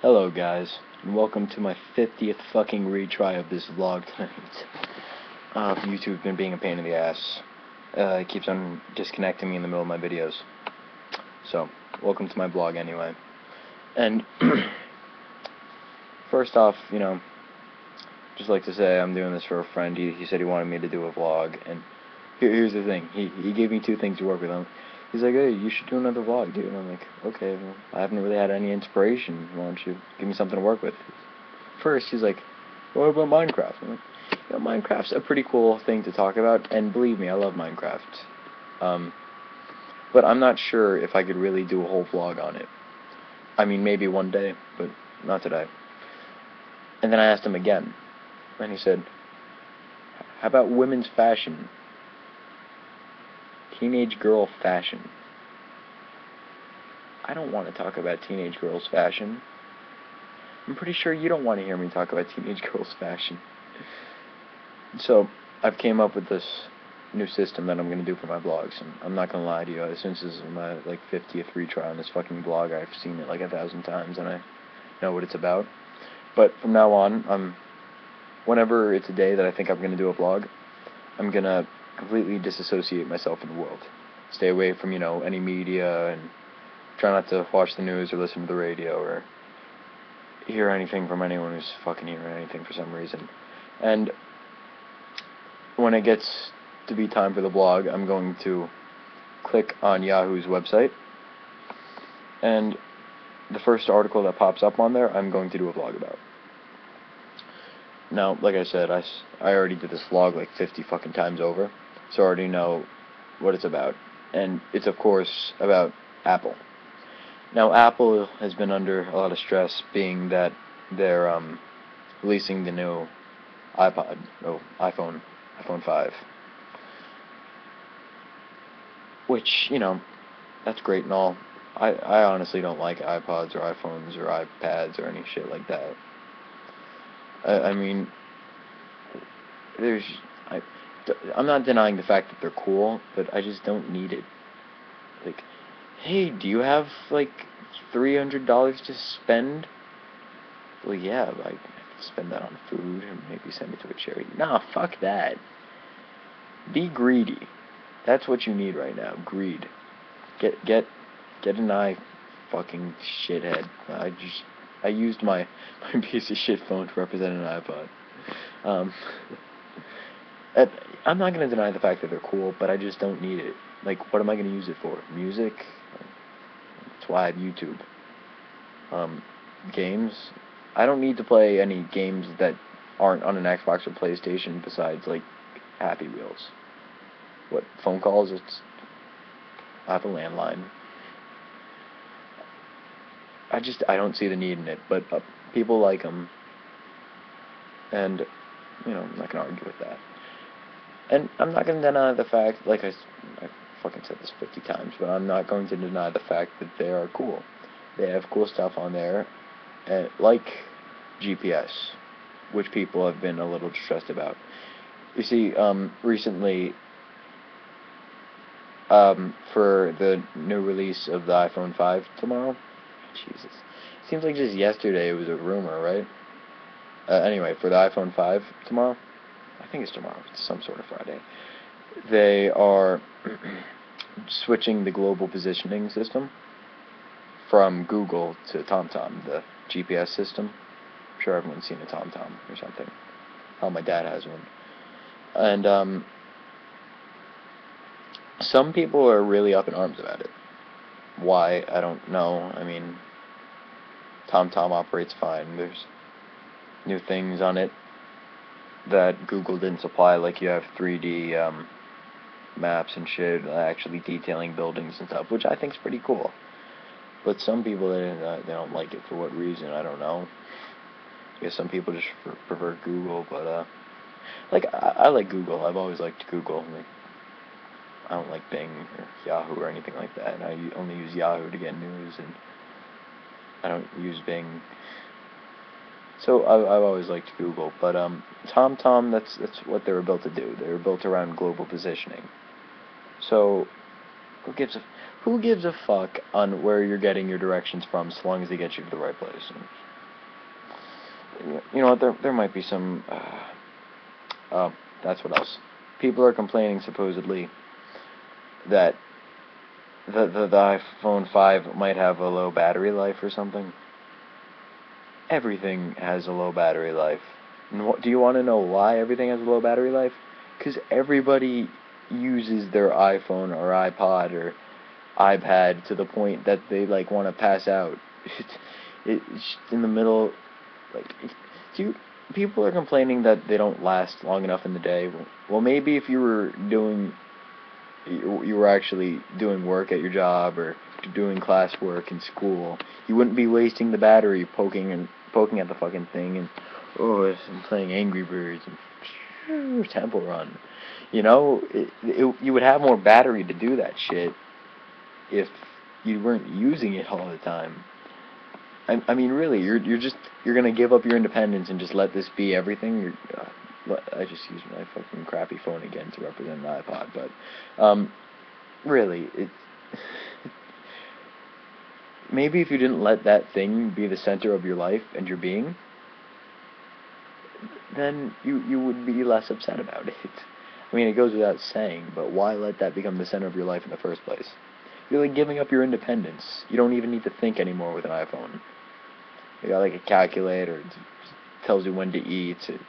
Hello, guys, and welcome to my 50th fucking retry of this vlog tonight. Uh, YouTube's been being a pain in the ass. Uh, it keeps on disconnecting me in the middle of my videos. So, welcome to my blog anyway. And, first off, you know, just like to say I'm doing this for a friend. He, he said he wanted me to do a vlog, and here, here's the thing. He, he gave me two things to work with. He's like, hey, you should do another vlog, dude. And I'm like, okay, well, I haven't really had any inspiration. Why don't you give me something to work with? First, he's like, what about Minecraft? I'm like, you know, Minecraft's a pretty cool thing to talk about, and believe me, I love Minecraft. Um, but I'm not sure if I could really do a whole vlog on it. I mean, maybe one day, but not today. And then I asked him again, and he said, how about women's fashion? Teenage girl fashion. I don't want to talk about teenage girls' fashion. I'm pretty sure you don't want to hear me talk about teenage girls' fashion. So, I've came up with this new system that I'm going to do for my vlogs, and I'm not going to lie to you, since this is my, like, 50th retry on this fucking blog, I've seen it like a thousand times, and I know what it's about. But from now on, I'm, whenever it's a day that I think I'm going to do a vlog, I'm going to completely disassociate myself from the world. Stay away from, you know, any media and try not to watch the news or listen to the radio or hear anything from anyone who's fucking hearing anything for some reason. And when it gets to be time for the blog, I'm going to click on Yahoo's website and the first article that pops up on there, I'm going to do a vlog about. Now, like I said, I, I already did this vlog like 50 fucking times over so I already know what it's about. And it's, of course, about Apple. Now, Apple has been under a lot of stress, being that they're um, releasing the new iPod, oh, iPhone, iPhone 5. Which, you know, that's great and all. I, I honestly don't like iPods or iPhones or iPads or any shit like that. I, I mean, there's, I'm not denying the fact that they're cool, but I just don't need it. Like, hey, do you have like three hundred dollars to spend? Well, yeah, I could spend that on food and maybe send it to a charity. Nah, fuck that. Be greedy. That's what you need right now. Greed. Get get get an eye, fucking shithead. I just I used my my piece of shit phone to represent an iPod. Um. I'm not going to deny the fact that they're cool, but I just don't need it. Like, what am I going to use it for? Music? That's why I have YouTube. Um, games? I don't need to play any games that aren't on an Xbox or PlayStation besides, like, Happy Wheels. What, phone calls? It's... I have a landline. I just, I don't see the need in it, but uh, people like them. And, you know, I'm not going to argue with that. And I'm not going to deny the fact, like I, I fucking said this 50 times, but I'm not going to deny the fact that they are cool. They have cool stuff on there, uh, like GPS, which people have been a little distressed about. You see, um, recently, um, for the new release of the iPhone 5 tomorrow, Jesus, seems like just yesterday it was a rumor, right? Uh, anyway, for the iPhone 5 tomorrow, I think it's tomorrow. It's some sort of Friday. They are switching the global positioning system from Google to TomTom, the GPS system. I'm sure everyone's seen a TomTom or something. Oh, my dad has one. And um, some people are really up in arms about it. Why? I don't know. I mean, TomTom operates fine. There's new things on it that Google didn't supply, like you have 3D um, maps and shit, actually detailing buildings and stuff, which I think is pretty cool. But some people they, uh, they don't like it for what reason I don't know. I guess some people just prefer Google, but uh, like I, I like Google. I've always liked Google. Like, I don't like Bing or Yahoo or anything like that. And I only use Yahoo to get news, and I don't use Bing so I, I've always liked Google, but um, TomTom, that's that's what they were built to do. They were built around global positioning. So who gives a who gives a fuck on where you're getting your directions from, so long as they get you to the right place? And, you know what? There there might be some. Uh, uh, that's what else. People are complaining supposedly that the, the the iPhone 5 might have a low battery life or something. Everything has a low battery life. And what, do you want to know why everything has a low battery life? Because everybody uses their iPhone or iPod or iPad to the point that they like want to pass out. It's, it's in the middle, like, you, people are complaining that they don't last long enough in the day. Well, maybe if you were doing, you, you were actually doing work at your job or doing classwork in school, you wouldn't be wasting the battery poking and poking at the fucking thing and oh, I'm playing Angry Birds and Temple Run. You know, it, it, you would have more battery to do that shit if you weren't using it all the time. I, I mean, really, you're you're just you're gonna give up your independence and just let this be everything. You're, uh, I just used my fucking crappy phone again to represent an iPod, but um, really, it. Maybe if you didn't let that thing be the center of your life and your being, then you you would be less upset about it. I mean, it goes without saying, but why let that become the center of your life in the first place? You're like giving up your independence. You don't even need to think anymore with an iPhone. You got like a calculator. It tells you when to eat. It,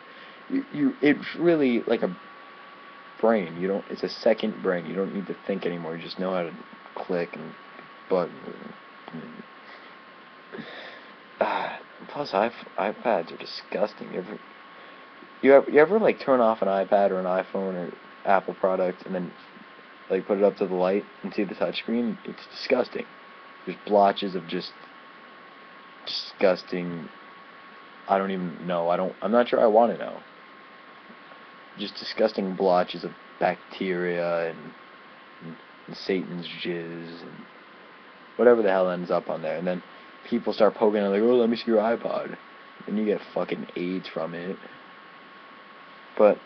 you, you, it's really like a brain. You don't. It's a second brain. You don't need to think anymore. You just know how to click and button. Uh, plus, iPads are disgusting. You ever, you ever, you ever like turn off an iPad or an iPhone or Apple product and then like put it up to the light and see the touchscreen? It's disgusting. There's blotches of just disgusting. I don't even know. I don't. I'm not sure. I want to know. Just disgusting blotches of bacteria and, and, and Satan's jizz and whatever the hell ends up on there. And then people start poking and like, oh, let me see your iPod, and you get fucking AIDS from it. But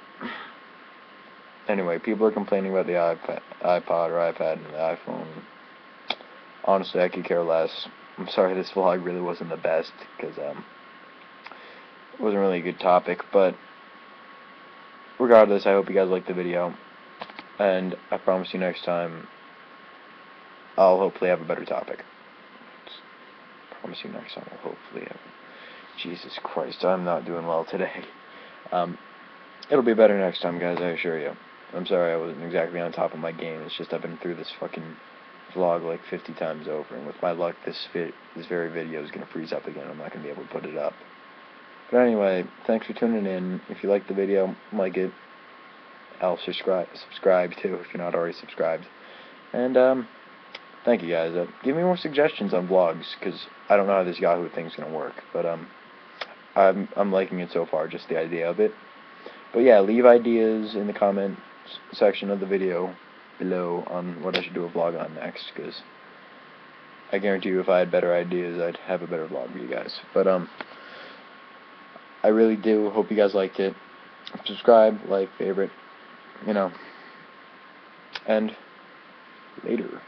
anyway, people are complaining about the iPad, iPod or iPad and the iPhone. Honestly, I could care less. I'm sorry this vlog really wasn't the best because um, it wasn't really a good topic, but regardless, I hope you guys liked the video, and I promise you next time I'll hopefully have a better topic. Promise you next time I'll hopefully have. Jesus Christ, I'm not doing well today. Um, it'll be better next time, guys. I assure you. I'm sorry I wasn't exactly on top of my game. It's just I've been through this fucking vlog like 50 times over, and with my luck, this this very video is gonna freeze up again. I'm not gonna be able to put it up. But anyway, thanks for tuning in. If you like the video, like it. I'll subscribe subscribe too if you're not already subscribed. And um, thank you guys. Uh, give me more suggestions on vlogs because I don't know how this Yahoo thing's gonna work, but um, I'm I'm liking it so far, just the idea of it. But yeah, leave ideas in the comment section of the video below on what I should do a vlog on next, because I guarantee you if I had better ideas, I'd have a better vlog for you guys. But, um, I really do hope you guys liked it. Subscribe, like, favorite, you know, and later.